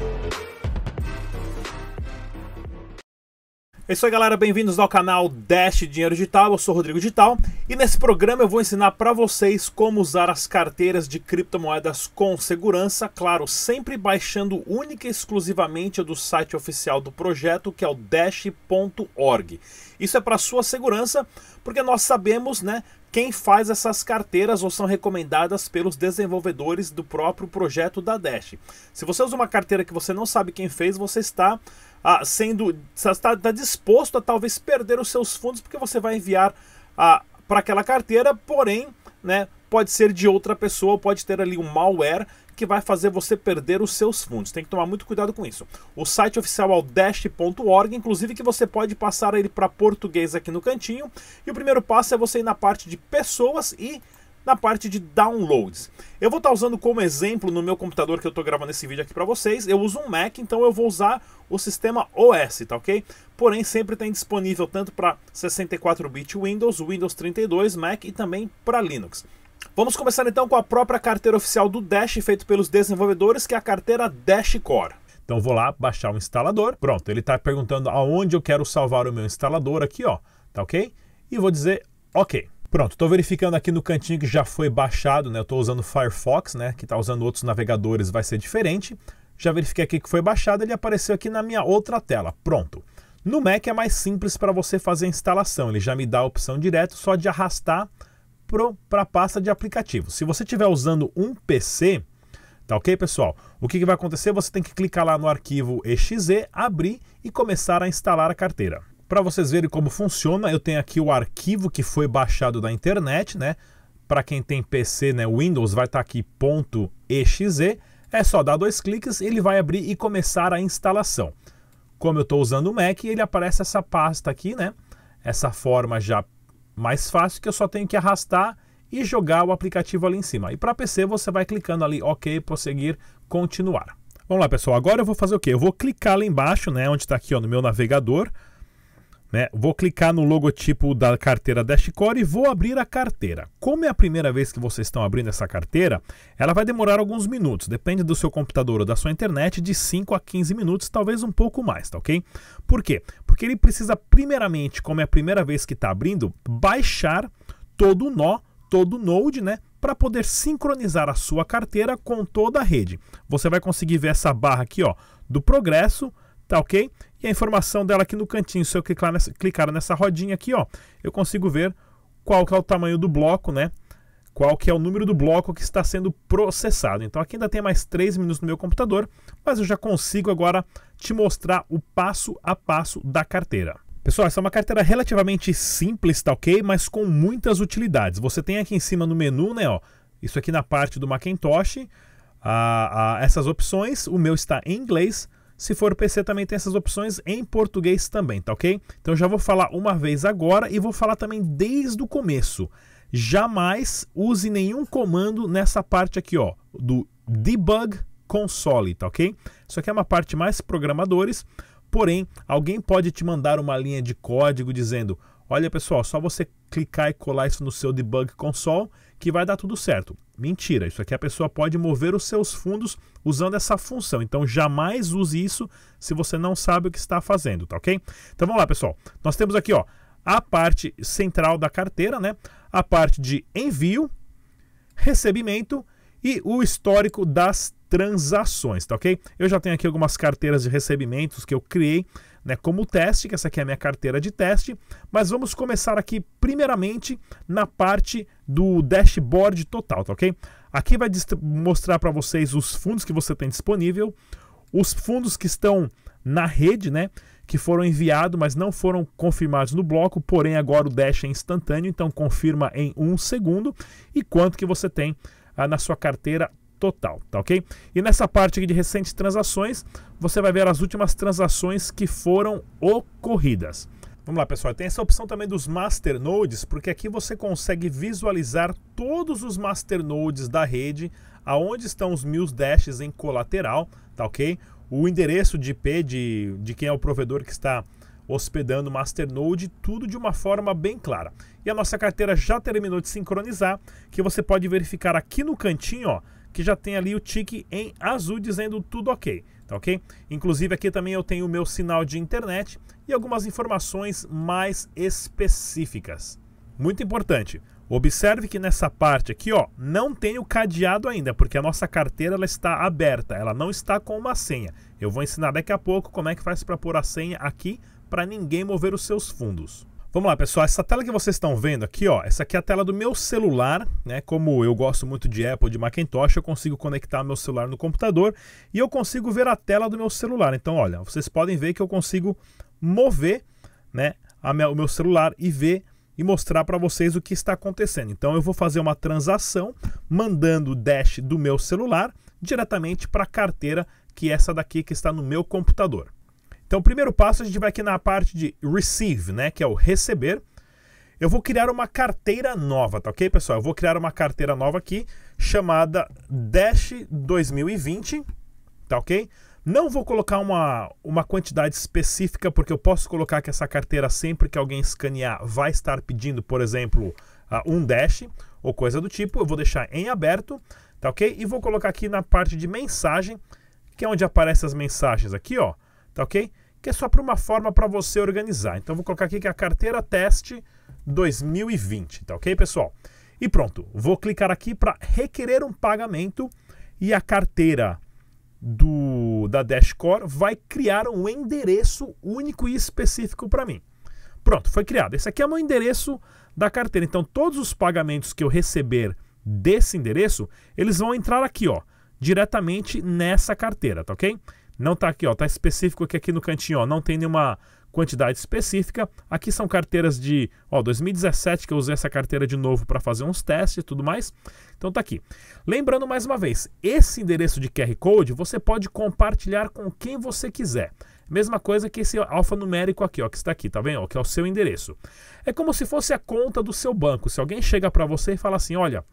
you É isso aí, galera. Bem-vindos ao canal Dash Dinheiro Digital. Eu sou Rodrigo Digital e nesse programa eu vou ensinar para vocês como usar as carteiras de criptomoedas com segurança, claro, sempre baixando única e exclusivamente do site oficial do projeto, que é o dash.org. Isso é para sua segurança, porque nós sabemos, né, quem faz essas carteiras ou são recomendadas pelos desenvolvedores do próprio projeto da Dash. Se você usa uma carteira que você não sabe quem fez, você está ah, sendo está, está disposto a talvez perder os seus fundos porque você vai enviar ah, para aquela carteira, porém, né, pode ser de outra pessoa, pode ter ali um malware que vai fazer você perder os seus fundos. Tem que tomar muito cuidado com isso. O site oficial é o dash.org, inclusive que você pode passar ele para português aqui no cantinho. E o primeiro passo é você ir na parte de pessoas e na parte de downloads. Eu vou estar usando como exemplo no meu computador que eu estou gravando esse vídeo aqui para vocês, eu uso um Mac, então eu vou usar o sistema OS, tá ok? Porém, sempre tem disponível tanto para 64-bit Windows, Windows 32, Mac e também para Linux. Vamos começar então com a própria carteira oficial do Dash, feito pelos desenvolvedores, que é a carteira Dash Core. Então vou lá baixar o instalador. Pronto, ele está perguntando aonde eu quero salvar o meu instalador aqui, ó, tá ok? E vou dizer OK. Pronto, estou verificando aqui no cantinho que já foi baixado, né? Eu estou usando Firefox, né? Que está usando outros navegadores, vai ser diferente. Já verifiquei aqui que foi baixado, ele apareceu aqui na minha outra tela. Pronto. No Mac é mais simples para você fazer a instalação. Ele já me dá a opção direto só de arrastar para a pasta de aplicativos. Se você estiver usando um PC, tá ok, pessoal? O que, que vai acontecer? Você tem que clicar lá no arquivo exe, abrir e começar a instalar a carteira. Para vocês verem como funciona, eu tenho aqui o arquivo que foi baixado da internet, né? Para quem tem PC, né, Windows, vai estar tá aqui .exe. É só dar dois cliques, ele vai abrir e começar a instalação. Como eu estou usando o Mac, ele aparece essa pasta aqui, né? Essa forma já mais fácil que eu só tenho que arrastar e jogar o aplicativo ali em cima. E para PC você vai clicando ali OK, prosseguir, continuar. Vamos lá, pessoal. Agora eu vou fazer o quê? Eu vou clicar lá embaixo, né, onde está aqui ó, no meu navegador né? Vou clicar no logotipo da carteira Dashcore e vou abrir a carteira. Como é a primeira vez que vocês estão abrindo essa carteira, ela vai demorar alguns minutos, depende do seu computador ou da sua internet, de 5 a 15 minutos, talvez um pouco mais, tá ok? Por quê? Porque ele precisa, primeiramente, como é a primeira vez que está abrindo, baixar todo o nó, todo o node, né? Para poder sincronizar a sua carteira com toda a rede. Você vai conseguir ver essa barra aqui, ó, do progresso tá ok? E a informação dela aqui no cantinho, se eu clicar nessa, clicar nessa rodinha aqui, ó, eu consigo ver qual que é o tamanho do bloco, né? Qual que é o número do bloco que está sendo processado. Então aqui ainda tem mais 3 minutos no meu computador, mas eu já consigo agora te mostrar o passo a passo da carteira. Pessoal, essa é uma carteira relativamente simples, tá ok? Mas com muitas utilidades. Você tem aqui em cima no menu, né? Ó, isso aqui na parte do Macintosh, a, a, essas opções. O meu está em inglês, se for PC, também tem essas opções em português também, tá ok? Então já vou falar uma vez agora e vou falar também desde o começo. Jamais use nenhum comando nessa parte aqui, ó, do debug console, tá ok? Isso aqui é uma parte mais programadores, porém, alguém pode te mandar uma linha de código dizendo: olha pessoal, só você clicar e colar isso no seu debug console que vai dar tudo certo. Mentira, isso aqui a pessoa pode mover os seus fundos usando essa função. Então jamais use isso se você não sabe o que está fazendo, tá ok? Então vamos lá, pessoal. Nós temos aqui, ó, a parte central da carteira, né? A parte de envio, recebimento e o histórico das transações, tá ok? Eu já tenho aqui algumas carteiras de recebimentos que eu criei né, como teste, que essa aqui é a minha carteira de teste, mas vamos começar aqui primeiramente na parte do dashboard total, tá ok? Aqui vai mostrar para vocês os fundos que você tem disponível, os fundos que estão na rede, né, que foram enviados, mas não foram confirmados no bloco, porém agora o dash é instantâneo, então confirma em um segundo, e quanto que você tem ah, na sua carteira total, tá ok? E nessa parte aqui de recentes transações, você vai ver as últimas transações que foram ocorridas. Vamos lá, pessoal. Tem essa opção também dos masternodes, porque aqui você consegue visualizar todos os masternodes da rede, aonde estão os mil dashes em colateral, tá ok? O endereço de IP de, de quem é o provedor que está hospedando o Masternode, tudo de uma forma bem clara. E a nossa carteira já terminou de sincronizar, que você pode verificar aqui no cantinho, ó, que já tem ali o tique em azul dizendo tudo ok. tá ok? Inclusive aqui também eu tenho o meu sinal de internet e algumas informações mais específicas. Muito importante, observe que nessa parte aqui ó, não tem o cadeado ainda, porque a nossa carteira ela está aberta, ela não está com uma senha. Eu vou ensinar daqui a pouco como é que faz para pôr a senha aqui para ninguém mover os seus fundos. Vamos lá, pessoal. Essa tela que vocês estão vendo aqui, ó, essa aqui é a tela do meu celular, né? Como eu gosto muito de Apple, de Macintosh, eu consigo conectar meu celular no computador e eu consigo ver a tela do meu celular. Então, olha, vocês podem ver que eu consigo mover, né, minha, o meu celular e ver e mostrar para vocês o que está acontecendo. Então, eu vou fazer uma transação mandando o dash do meu celular diretamente para a carteira que é essa daqui que está no meu computador. Então, o primeiro passo, a gente vai aqui na parte de receive, né, que é o receber. Eu vou criar uma carteira nova, tá ok, pessoal? Eu vou criar uma carteira nova aqui, chamada Dash 2020, tá ok? Não vou colocar uma, uma quantidade específica, porque eu posso colocar que essa carteira, sempre que alguém escanear, vai estar pedindo, por exemplo, uh, um Dash ou coisa do tipo. Eu vou deixar em aberto, tá ok? E vou colocar aqui na parte de mensagem, que é onde aparecem as mensagens aqui, ó, tá ok? Que é só para uma forma para você organizar. Então vou colocar aqui que é a carteira teste 2020, tá ok, pessoal? E pronto, vou clicar aqui para requerer um pagamento e a carteira do da Dashcore vai criar um endereço único e específico para mim. Pronto, foi criado. Esse aqui é o meu endereço da carteira. Então todos os pagamentos que eu receber desse endereço, eles vão entrar aqui, ó, diretamente nessa carteira, tá ok? Não está aqui, ó, tá específico que aqui no cantinho, ó, não tem nenhuma quantidade específica. Aqui são carteiras de, ó, 2017 que eu usei essa carteira de novo para fazer uns testes e tudo mais. Então tá aqui. Lembrando mais uma vez, esse endereço de QR Code você pode compartilhar com quem você quiser. Mesma coisa que esse alfanumérico aqui, ó, que está aqui, tá vendo? que é o seu endereço. É como se fosse a conta do seu banco. Se alguém chega para você e fala assim, olha,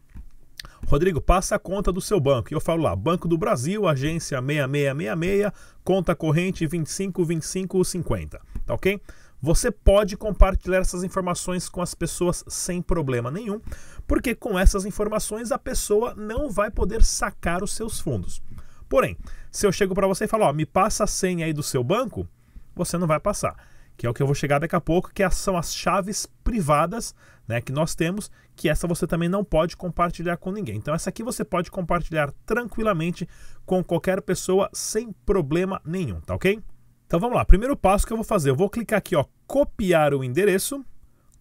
Rodrigo, passa a conta do seu banco. E eu falo lá, Banco do Brasil, agência 6666, conta corrente 252550, tá ok? Você pode compartilhar essas informações com as pessoas sem problema nenhum, porque com essas informações a pessoa não vai poder sacar os seus fundos. Porém, se eu chego para você e falo, ó, me passa a senha aí do seu banco, você não vai passar que é o que eu vou chegar daqui a pouco, que são as chaves privadas né, que nós temos, que essa você também não pode compartilhar com ninguém. Então essa aqui você pode compartilhar tranquilamente com qualquer pessoa sem problema nenhum, tá ok? Então vamos lá, primeiro passo que eu vou fazer, eu vou clicar aqui, ó, copiar o endereço,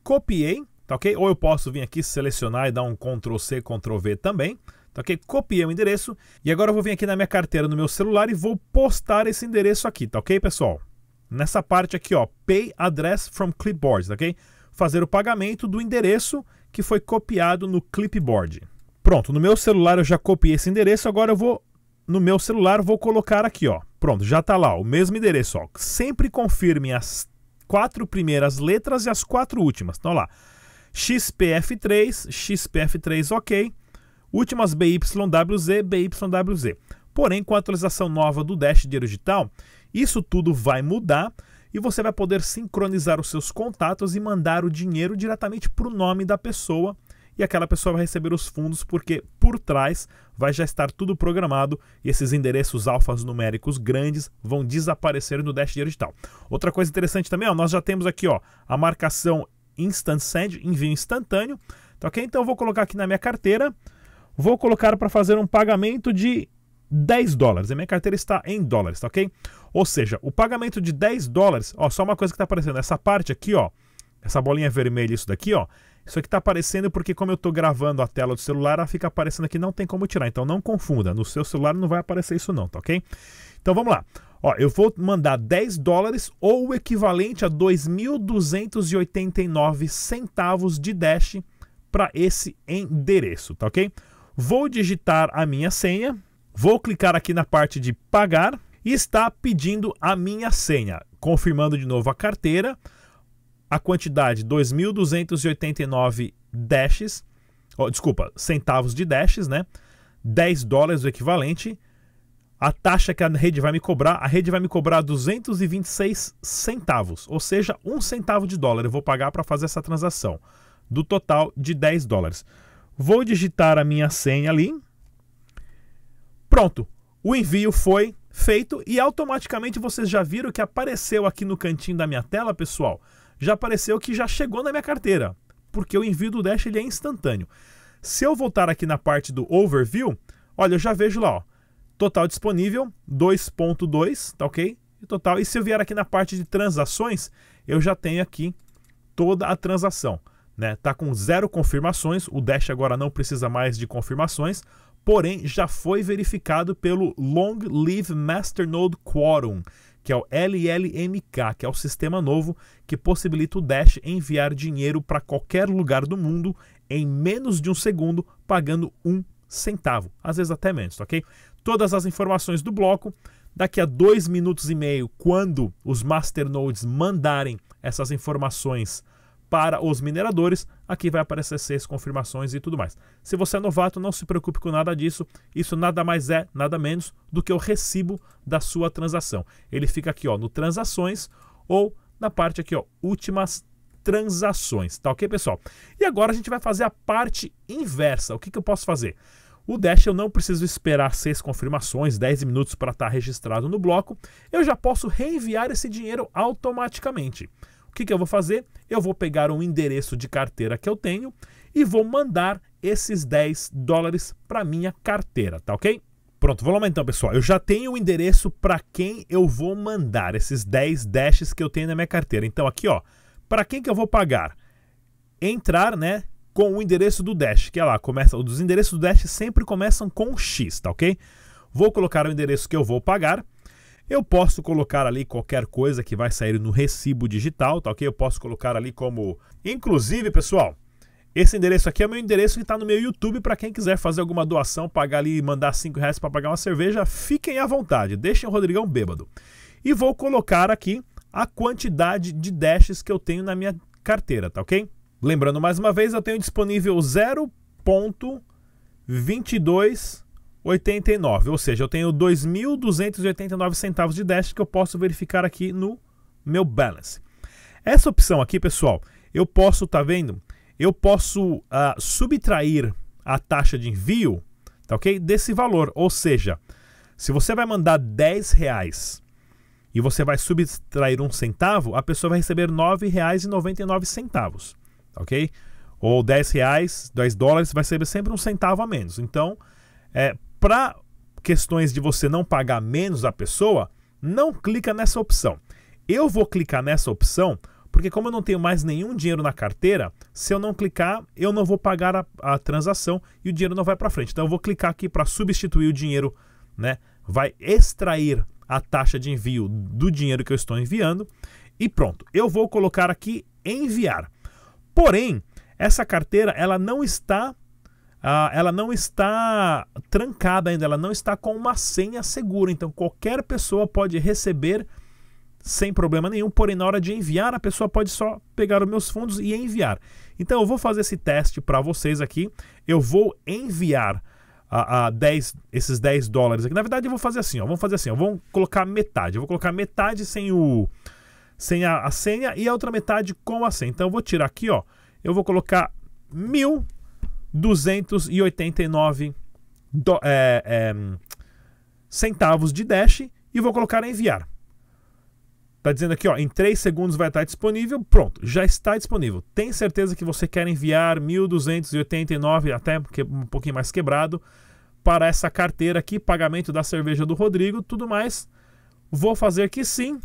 copiei, tá ok? Ou eu posso vir aqui selecionar e dar um Ctrl C, Ctrl V também, tá ok? Copiei o endereço e agora eu vou vir aqui na minha carteira no meu celular e vou postar esse endereço aqui, tá ok, pessoal? Nessa parte aqui, ó, Pay Address from Clipboard, ok? Fazer o pagamento do endereço que foi copiado no clipboard. Pronto, no meu celular eu já copiei esse endereço, agora eu vou no meu celular vou colocar aqui, ó. Pronto, já está lá, o mesmo endereço, ó. Sempre confirme as quatro primeiras letras e as quatro últimas. Então lá, XPF3, XPF3 OK, últimas BYWZ, BYWZ. Porém, com a atualização nova do Dash Dinheiro Digital, isso tudo vai mudar e você vai poder sincronizar os seus contatos e mandar o dinheiro diretamente para o nome da pessoa e aquela pessoa vai receber os fundos porque por trás vai já estar tudo programado e esses endereços alfas numéricos grandes vão desaparecer no Dash Digital. Outra coisa interessante também, ó, nós já temos aqui ó, a marcação Instant Send, envio instantâneo, tá ok? Então eu vou colocar aqui na minha carteira, vou colocar para fazer um pagamento de 10 dólares. A minha carteira está em dólares, tá ok? Ou seja, o pagamento de 10 dólares, ó, só uma coisa que está aparecendo, essa parte aqui, ó, essa bolinha vermelha, isso daqui, ó, isso aqui está aparecendo porque como eu estou gravando a tela do celular, ela fica aparecendo aqui, não tem como tirar. Então não confunda, no seu celular não vai aparecer isso não, tá ok? Então vamos lá. Ó, eu vou mandar 10 dólares ou o equivalente a 2.289 centavos de Dash para esse endereço, tá ok? Vou digitar a minha senha, Vou clicar aqui na parte de pagar e está pedindo a minha senha, confirmando de novo a carteira, a quantidade 2.289 dashes, oh, desculpa, centavos de dashes, né? 10 dólares o equivalente. A taxa que a rede vai me cobrar, a rede vai me cobrar 226 centavos, ou seja, um centavo de dólar eu vou pagar para fazer essa transação, do total de 10 dólares. Vou digitar a minha senha ali, Pronto, o envio foi Feito e automaticamente vocês já viram que apareceu aqui no cantinho da minha tela, pessoal, já apareceu que já chegou na minha carteira, porque o envio do Dash ele é instantâneo. Se eu voltar aqui na parte do Overview, olha, eu já vejo lá, ó, total disponível 2.2, tá ok? E total. E se eu vier aqui na parte de transações, eu já tenho aqui toda a transação, né? Tá com zero confirmações, o Dash agora não precisa mais de confirmações porém já foi verificado pelo Long Live Masternode Quorum, que é o LLMK, que é o sistema novo que possibilita o Dash enviar dinheiro para qualquer lugar do mundo em menos de um segundo, pagando um centavo, às vezes até menos, ok? Todas as informações do bloco. Daqui a dois minutos e meio, quando os masternodes mandarem essas informações para os mineradores, aqui vai aparecer seis confirmações e tudo mais. Se você é novato, não se preocupe com nada disso. Isso nada mais é, nada menos do que o recibo da sua transação. Ele fica aqui, ó, no transações ou na parte aqui, ó, últimas transações, tá ok, pessoal? E agora a gente vai fazer a parte inversa. O que, que eu posso fazer? O Dash eu não preciso esperar seis confirmações, 10 minutos para estar tá registrado no bloco. Eu já posso reenviar esse dinheiro automaticamente que, que eu vou fazer? Eu vou pegar um endereço de carteira que eu tenho e vou mandar esses 10 dólares para minha carteira, tá ok? Pronto, vamos lá então, pessoal. Eu já tenho o endereço para quem eu vou mandar esses 10 dashes que eu tenho na minha carteira. Então aqui, ó, para quem que eu vou pagar? Entrar, né, com o endereço do Dash, que é lá, começa, os endereços do Dash sempre começam com X, tá ok? Vou colocar o endereço que eu vou pagar eu posso colocar ali qualquer coisa que vai sair no recibo digital, tá ok? Eu posso colocar ali como. Inclusive, pessoal, esse endereço aqui é o meu endereço que está no meu YouTube para quem quiser fazer alguma doação, pagar ali, mandar 5 reais para pagar uma cerveja, fiquem à vontade, deixem o Rodrigão bêbado. E vou colocar aqui a quantidade de dashes que eu tenho na minha carteira, tá ok? Lembrando mais uma vez, eu tenho disponível 0.22 89, ou seja, eu tenho 2.289 centavos de Dash que eu posso verificar aqui no meu balance. Essa opção aqui, pessoal, eu posso, tá vendo? Eu posso uh, subtrair a taxa de envio, tá ok? Desse valor, ou seja, se você vai mandar 10 reais e você vai subtrair um centavo, a pessoa vai receber R$ 9,99, ok? Ou 10 reais, 10 dólares, vai receber sempre um centavo a menos. Então, é, para questões de você não pagar menos a pessoa, não clica nessa opção. Eu vou clicar nessa opção porque como eu não tenho mais nenhum dinheiro na carteira, se eu não clicar, eu não vou pagar a, a transação e o dinheiro não vai para frente. Então eu vou clicar aqui para substituir o dinheiro, né? Vai extrair a taxa de envio do dinheiro que eu estou enviando e pronto. Eu vou colocar aqui enviar. Porém, essa carteira ela não está ah, ela não está trancada ainda, ela não está com uma senha segura. Então qualquer pessoa pode receber sem problema nenhum, porém na hora de enviar a pessoa pode só pegar os meus fundos e enviar. Então eu vou fazer esse teste para vocês aqui. Eu vou enviar a, a 10, esses 10 dólares aqui. Na verdade eu vou fazer assim, ó, vamos fazer assim, ó, vamos colocar metade. Eu vou colocar metade sem o sem a, a senha e a outra metade com a senha. Então eu vou tirar aqui, ó, eu vou colocar mil 289 do, é, é, centavos de Dash e vou colocar enviar. Está dizendo aqui, ó, em 3 segundos vai estar disponível. Pronto, já está disponível. Tem certeza que você quer enviar 1.289, até um pouquinho mais quebrado, para essa carteira aqui, pagamento da cerveja do Rodrigo, tudo mais. Vou fazer que sim.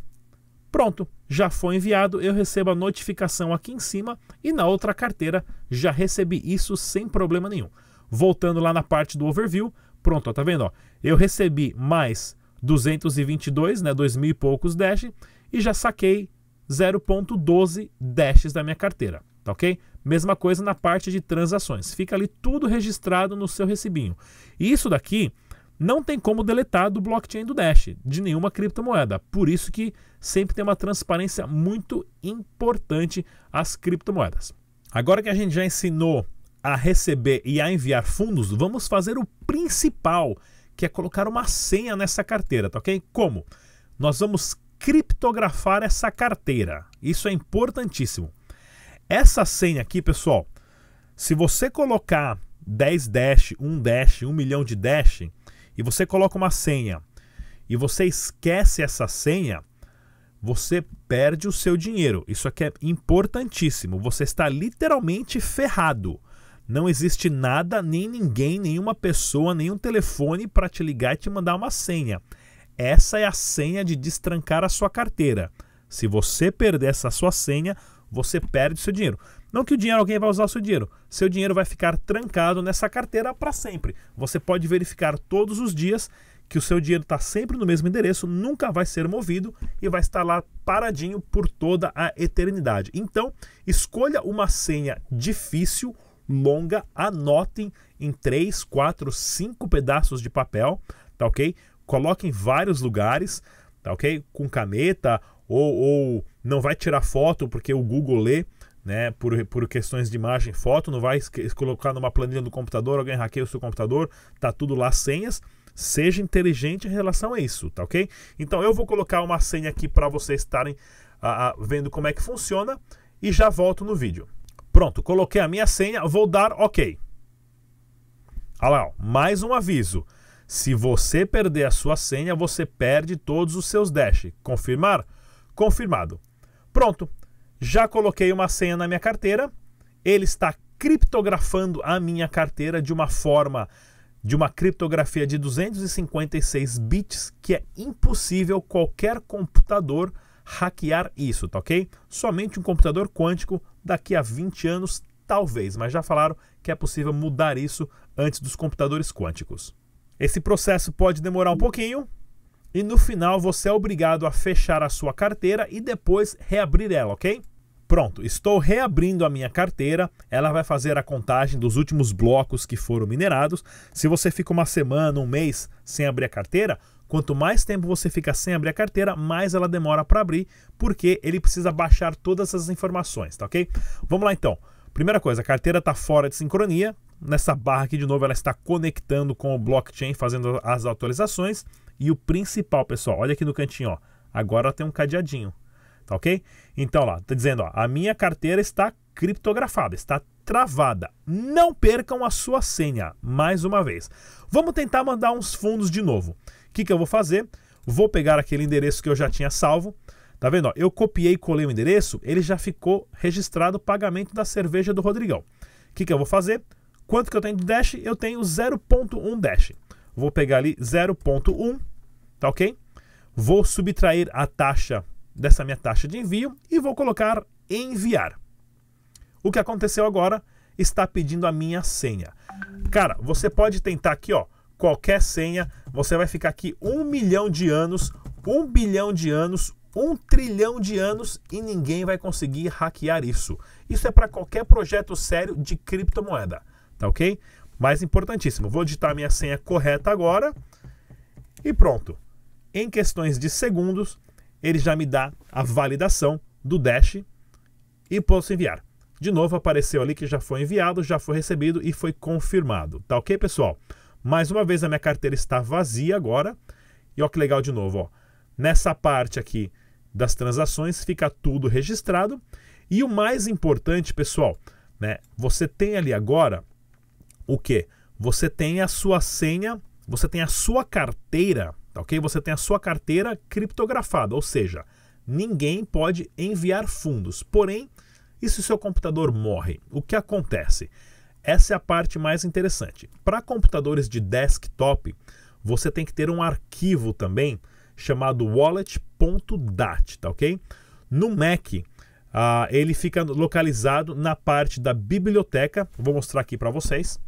Pronto, já foi enviado, eu recebo a notificação aqui em cima e na outra carteira já recebi isso sem problema nenhum. Voltando lá na parte do overview, pronto, ó, tá vendo? Ó, eu recebi mais 222, né, dois mil e poucos dash e já saquei 0.12 dashes da minha carteira, tá ok? Mesma coisa na parte de transações, fica ali tudo registrado no seu recibinho. E isso daqui não tem como deletar do blockchain do Dash, de nenhuma criptomoeda. Por isso que sempre tem uma transparência muito importante às criptomoedas. Agora que a gente já ensinou a receber e a enviar fundos, vamos fazer o principal, que é colocar uma senha nessa carteira, tá ok? Como? Nós vamos criptografar essa carteira. Isso é importantíssimo. Essa senha aqui, pessoal, se você colocar 10 Dash, 1 Dash, 1 milhão de Dash, e você coloca uma senha e você esquece essa senha, você perde o seu dinheiro. Isso aqui é importantíssimo. Você está literalmente ferrado. Não existe nada, nem ninguém, nenhuma pessoa, nenhum telefone para te ligar e te mandar uma senha. Essa é a senha de destrancar a sua carteira. Se você perder essa sua senha, você perde seu dinheiro. Não que o dinheiro alguém vai usar o seu dinheiro. Seu dinheiro vai ficar trancado nessa carteira para sempre. Você pode verificar todos os dias que o seu dinheiro está sempre no mesmo endereço, nunca vai ser movido e vai estar lá paradinho por toda a eternidade. Então, escolha uma senha difícil, longa, anotem em 3, 4, 5 pedaços de papel, tá ok? Coloque em vários lugares, tá ok? Com caneta ou, ou não vai tirar foto porque o Google lê né, por, por questões de imagem foto, não vai colocar numa planilha do computador, alguém hackeia o seu computador, tá tudo lá senhas. Seja inteligente em relação a isso, tá ok? Então eu vou colocar uma senha aqui para vocês estarem vendo como é que funciona e já volto no vídeo. Pronto, coloquei a minha senha, vou dar OK. Olha lá, ó, mais um aviso. Se você perder a sua senha, você perde todos os seus Dash. Confirmar? Confirmado. Pronto, já coloquei uma senha na minha carteira, ele está criptografando a minha carteira de uma forma de uma criptografia de 256 bits que é impossível qualquer computador hackear isso, tá ok? Somente um computador quântico daqui a 20 anos, talvez, mas já falaram que é possível mudar isso antes dos computadores quânticos. Esse processo pode demorar um pouquinho, e no final você é obrigado a fechar a sua carteira e depois reabrir ela, ok? Pronto, estou reabrindo a minha carteira. Ela vai fazer a contagem dos últimos blocos que foram minerados. Se você fica uma semana, um mês sem abrir a carteira, quanto mais tempo você fica sem abrir a carteira, mais ela demora para abrir, porque ele precisa baixar todas as informações, tá ok? Vamos lá então. Primeira coisa, a carteira está fora de sincronia. Nessa barra aqui de novo, ela está conectando com o blockchain, fazendo as atualizações. E o principal, pessoal, olha aqui no cantinho, ó. Agora tem um cadeadinho. Tá ok? Então lá, tá dizendo, ó, a minha carteira está criptografada, está travada. Não percam a sua senha, mais uma vez. Vamos tentar mandar uns fundos de novo. O que, que eu vou fazer? Vou pegar aquele endereço que eu já tinha salvo. Tá vendo? Ó, eu copiei e colei o endereço, ele já ficou registrado o pagamento da cerveja do Rodrigão. O que, que eu vou fazer? Quanto que eu tenho de Dash? Eu tenho 0.1 Dash. Vou pegar ali 0.1, tá ok? Vou subtrair a taxa dessa minha taxa de envio e vou colocar enviar. O que aconteceu agora está pedindo a minha senha. Cara, você pode tentar aqui, ó, qualquer senha, você vai ficar aqui um milhão de anos, um bilhão de anos, um trilhão de anos e ninguém vai conseguir hackear isso. Isso é para qualquer projeto sério de criptomoeda, tá ok? Mais importantíssimo, vou digitar minha senha correta agora e pronto. Em questões de segundos, ele já me dá a validação do Dash e posso enviar. De novo, apareceu ali que já foi enviado, já foi recebido e foi confirmado. Tá ok, pessoal? Mais uma vez, a minha carteira está vazia agora. E olha que legal de novo, ó. Nessa parte aqui das transações fica tudo registrado. E o mais importante, pessoal, né? Você tem ali agora o que? Você tem a sua senha, você tem a sua carteira Tá ok? Você tem a sua carteira criptografada, ou seja, ninguém pode enviar fundos. Porém, e se o seu computador morre? O que acontece? Essa é a parte mais interessante. Para computadores de desktop, você tem que ter um arquivo também chamado wallet.dat, tá ok? No Mac, uh, ele fica localizado na parte da biblioteca. Vou mostrar aqui para vocês.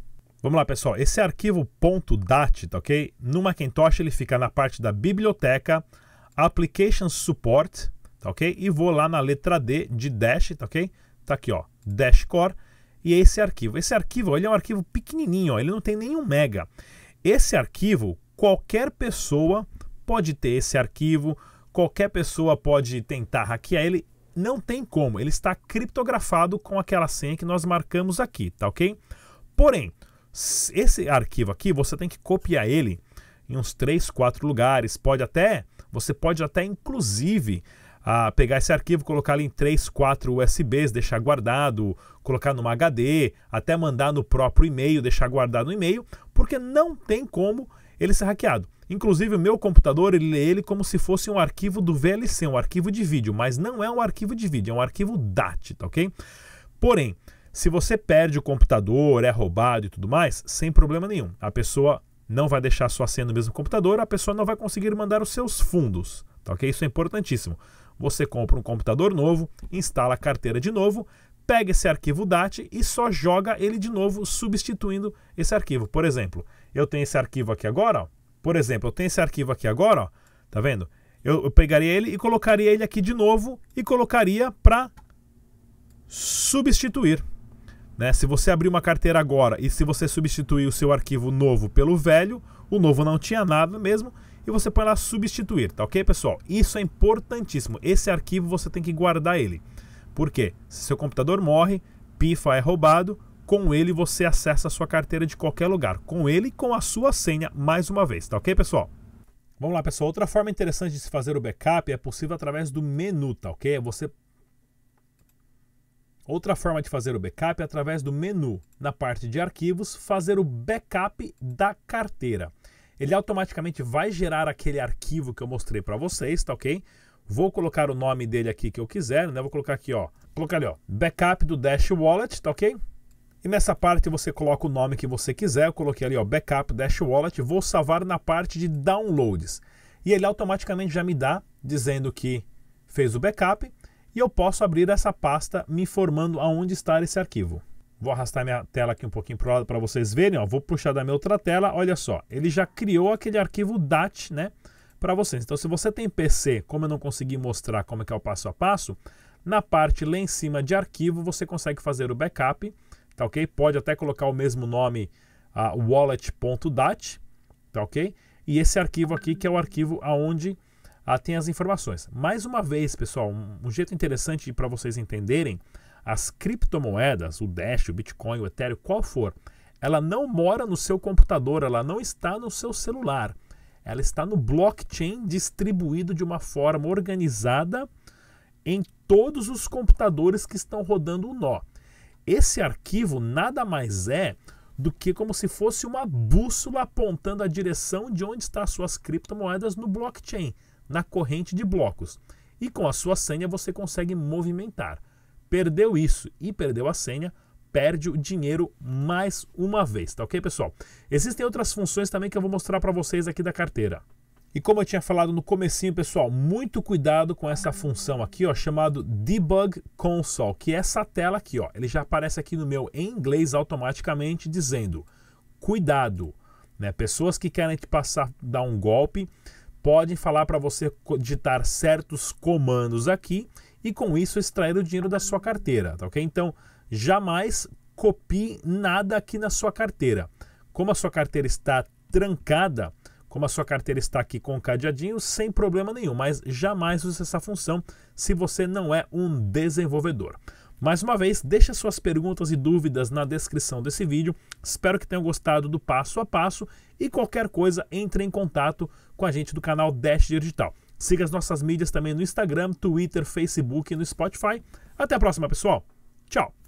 Vamos lá, pessoal. Esse arquivo .dat, tá ok? No Macintosh ele fica na parte da biblioteca, Application Support, tá ok? E vou lá na letra D de Dash, tá ok? Tá aqui, ó, Dash Core. E é esse arquivo. Esse arquivo, ele é um arquivo pequenininho, ó, ele não tem nenhum mega. Esse arquivo, qualquer pessoa pode ter esse arquivo, qualquer pessoa pode tentar hackear ele, não tem como. Ele está criptografado com aquela senha que nós marcamos aqui, tá ok? Porém, esse arquivo aqui, você tem que copiar ele em uns 3, 4 lugares. Pode até, você pode até inclusive uh, pegar esse arquivo, colocar ele em 3, 4 USBs, deixar guardado, colocar numa HD, até mandar no próprio e-mail, deixar guardado no e-mail, porque não tem como ele ser hackeado. Inclusive o meu computador ele lê ele como se fosse um arquivo do VLC, um arquivo de vídeo, mas não é um arquivo de vídeo, é um arquivo DAT, tá ok? Porém, se você perde o computador, é roubado e tudo mais, sem problema nenhum. A pessoa não vai deixar sua senha no mesmo computador, a pessoa não vai conseguir mandar os seus fundos, tá ok? Isso é importantíssimo. Você compra um computador novo, instala a carteira de novo, pega esse arquivo DAT e só joga ele de novo, substituindo esse arquivo. Por exemplo, eu tenho esse arquivo aqui agora, ó. Por exemplo, eu tenho esse arquivo aqui agora, ó. Tá vendo? Eu, eu pegaria ele e colocaria ele aqui de novo e colocaria para substituir. Né? Se você abrir uma carteira agora e se você substituir o seu arquivo novo pelo velho, o novo não tinha nada mesmo, e você põe lá substituir, tá ok, pessoal? Isso é importantíssimo. Esse arquivo você tem que guardar ele. Por quê? Se seu computador morre, pifa é roubado, com ele você acessa a sua carteira de qualquer lugar. Com ele com a sua senha mais uma vez, tá ok, pessoal? Vamos lá, pessoal. Outra forma interessante de se fazer o backup é possível através do menu, tá ok? Você Outra forma de fazer o backup é através do menu, na parte de arquivos, fazer o backup da carteira. Ele automaticamente vai gerar aquele arquivo que eu mostrei para vocês, tá ok? Vou colocar o nome dele aqui que eu quiser, né? Vou colocar aqui, ó. Colocar ali, ó. Backup do Dash Wallet, tá ok? E nessa parte você coloca o nome que você quiser. Eu coloquei ali, ó, Backup Dash Wallet. Vou salvar na parte de downloads. E ele automaticamente já me dá dizendo que fez o backup e eu posso abrir essa pasta me informando aonde está esse arquivo. Vou arrastar minha tela aqui um pouquinho para o lado para vocês verem. Ó. Vou puxar da minha outra tela. Olha só, ele já criou aquele arquivo DAT né, para vocês. Então, se você tem PC, como eu não consegui mostrar como é que é o passo a passo, na parte lá em cima de arquivo você consegue fazer o backup. Tá ok? Pode até colocar o mesmo nome, uh, wallet.dat. Tá ok? E esse arquivo aqui que é o arquivo aonde ah, tem as informações. Mais uma vez, pessoal, um, um jeito interessante para vocês entenderem, as criptomoedas, o Dash, o Bitcoin, o Ethereum, qual for, ela não mora no seu computador, ela não está no seu celular. Ela está no blockchain distribuído de uma forma organizada em todos os computadores que estão rodando o nó. Esse arquivo nada mais é do que como se fosse uma bússola apontando a direção de onde estão as suas criptomoedas no blockchain na corrente de blocos. E com a sua senha você consegue movimentar. Perdeu isso e perdeu a senha, perde o dinheiro mais uma vez, tá ok, pessoal? Existem outras funções também que eu vou mostrar para vocês aqui da carteira. E como eu tinha falado no comecinho, pessoal, muito cuidado com essa função aqui, ó, chamado Debug Console, que é essa tela aqui, ó. Ele já aparece aqui no meu em inglês automaticamente dizendo: "Cuidado, né? Pessoas que querem te passar dar um golpe, podem falar para você digitar certos comandos aqui e com isso extrair o dinheiro da sua carteira, tá ok? Então, jamais copie nada aqui na sua carteira. Como a sua carteira está trancada, como a sua carteira está aqui com cadeadinho, sem problema nenhum, mas jamais use essa função se você não é um desenvolvedor. Mais uma vez, deixe suas perguntas e dúvidas na descrição desse vídeo. Espero que tenham gostado do passo a passo e qualquer coisa, entre em contato com a gente do canal Dash Digital. Siga as nossas mídias também no Instagram, Twitter, Facebook e no Spotify. Até a próxima, pessoal. Tchau!